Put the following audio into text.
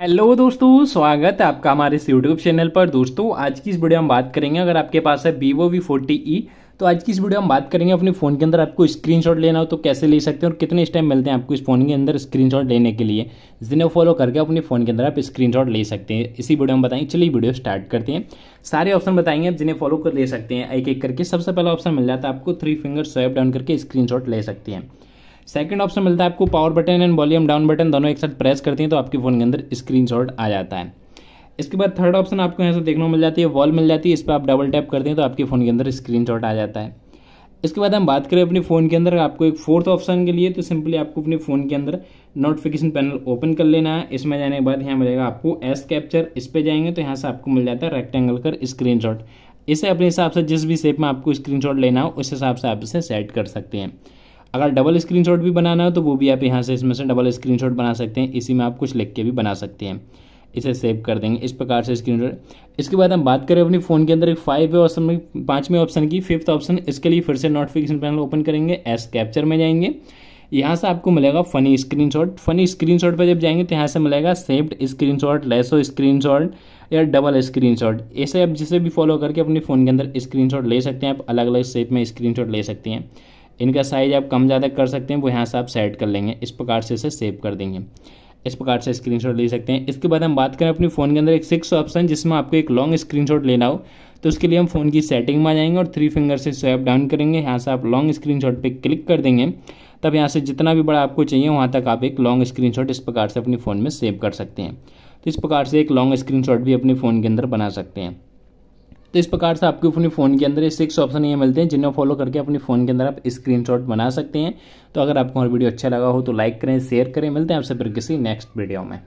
Hello दोस्तों, स्वागत है आपका हमारे इस यूट्यूब चैनल पर। दोस्तों, आज की इस वीडियो में बात करेंगे, अगर आपके पास है वीवो वी फोर्टी ई तो आज की इस वीडियो में बात करेंगे अपने फ़ोन के अंदर आपको स्क्रीनशॉट लेना हो तो कैसे ले सकते हैं और कितने टाइम मिलते हैं आपको इस फ़ोन के अंदर स्क्रीनशॉट लेने के लिए। जिन्हें फॉलो करके अपने फ़ोन के अंदर आप स्क्रीनशॉट ले सकते हैं। इसी वीडियो में बताएँगे। चलिए वीडियो स्टार्ट करते हैं। सारे ऑप्शन बताएँगे आप जिन्हें फॉलो कर ले सकते हैं। एक एक करके सबसे पहला ऑप्शन मिल जाता है आपको थ्री फिंगर स्वाइप डाउन करके स्क्रीन ले सकते हैं। सेकंड ऑप्शन मिलता है आपको power button and volume down button दोनों एक साथ प्रेस करते हैं तो आपके फ़ोन के अंदर स्क्रीनशॉट आ जाता है। इसके बाद थर्ड ऑप्शन आपको यहाँ से देखने को मिल जाती है वॉल मिल जाती है, इस पर आप डबल टैप करते हैं तो आपके फ़ोन के अंदर स्क्रीनशॉट आ जाता है। इसके बाद हम बात करें अपने फ़ोन के अंदर, आपको एक फोर्थ ऑप्शन के लिए तो सिंपली आपको अपने फ़ोन के अंदर नोटिफिकेशन पैनल ओपन कर लेना है। इसमें जाने के बाद यहाँ मिलेगा आपको एस कैप्चर इस पर जाएँगे तो यहाँ से आपको मिल जाता है रेक्टेंगल कर स्क्रीनशॉट इसे अपने हिसाब से जिस भी शेप में आपको स्क्रीनशॉट लेना हो, उस हिसाब से आप इसे सेट कर सकते हैं। अगर डबल स्क्रीनशॉट भी बनाना हो तो वो भी आप यहाँ से इसमें से डबल स्क्रीनशॉट बना सकते हैं। इसी में आप कुछ लिख के भी बना सकते हैं। इसे सेव कर देंगे। इस प्रकार से स्क्रीनशॉट इसके बाद हम बात करें अपनी फ़ोन के अंदर एक फाइव ऑप्शन में, पाँचवें ऑप्शन की। फिफ्थ ऑप्शन इसके लिए फिर से नोटिफिकेशन पैनल ओपन करेंगे। एस कैप्चर में जाएँगे। यहाँ से आपको मिलेगा फनी स्क्रीनशॉट फनी स्क्रीनशॉट पर जब जाएँगे तो यहाँ से मिलेगा सेव्ड स्क्रीनशॉट लेसो स्क्रीनशॉट या डबल स्क्रीनशॉट ऐसे आप जिसे भी फॉलो करके अपने फ़ोन के अंदर स्क्रीनशॉट ले सकते हैं। आप अलग अलग शेप में स्क्रीनशॉट ले सकते हैं। इनका साइज़ आप कम ज़्यादा कर सकते हैं, वो यहाँ से आप सेट कर लेंगे। इस प्रकार से इसे सेव कर देंगे। इस प्रकार से स्क्रीनशॉट ले सकते हैं। इसके बाद हम बात करें अपने फ़ोन के अंदर एक सिक्स ऑप्शन जिसमें आपको एक लॉन्ग स्क्रीनशॉट लेना हो। तो उसके लिए हम फ़ोन की सेटिंग में आ जाएँगे और थ्री फिंगर से स्वैप डाउन करेंगे। यहाँ से आप लॉन्ग स्क्रीनशॉट पे क्लिक कर देंगे। तब यहाँ से जितना भी बड़ा आपको चाहिए, वहाँ तक आप एक लॉन्ग स्क्रीनशॉट इस प्रकार से अपने फ़ोन में सेव कर सकते हैं। तो इस प्रकार से एक लॉन्ग स्क्रीनशॉट भी अपने फ़ोन के अंदर बना सकते हैं। तो इस प्रकार से आपको अपने फ़ोन के अंदर सिक्स ऑप्शन ये मिलते हैं, जिन्हें फॉलो करके अपने फ़ोन के अंदर आप स्क्रीनशॉट बना सकते हैं। तो अगर आपको हमारा वीडियो अच्छा लगा हो तो लाइक करें शेयर करें। मिलते हैं आपसे फिर किसी नेक्स्ट वीडियो में।